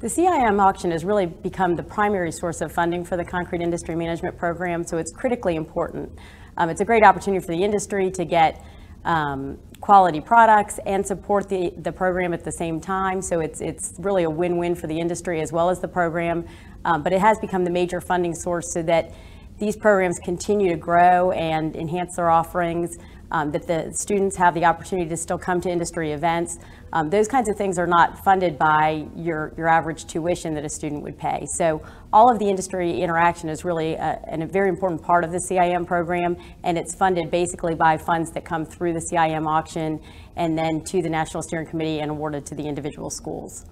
The CIM auction has really become the primary source of funding for the concrete industry management program, so it's critically important. Um, it's a great opportunity for the industry to get um, quality products and support the, the program at the same time. So it's, it's really a win-win for the industry as well as the program. Um, but it has become the major funding source so that these programs continue to grow and enhance their offerings, um, that the students have the opportunity to still come to industry events. Um, those kinds of things are not funded by your, your average tuition that a student would pay. So all of the industry interaction is really a, a very important part of the CIM program, and it's funded basically by funds that come through the CIM auction and then to the National Steering Committee and awarded to the individual schools.